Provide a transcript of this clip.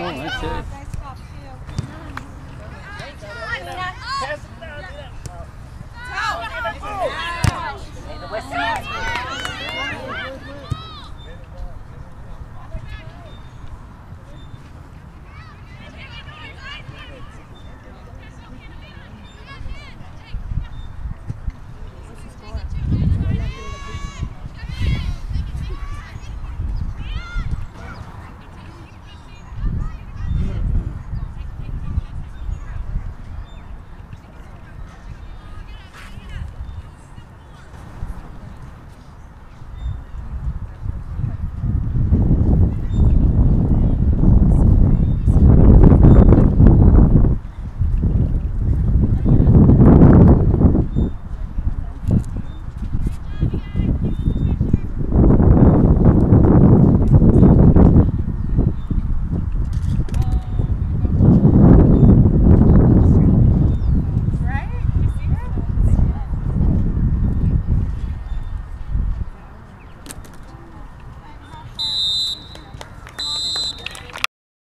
Oh, that's it.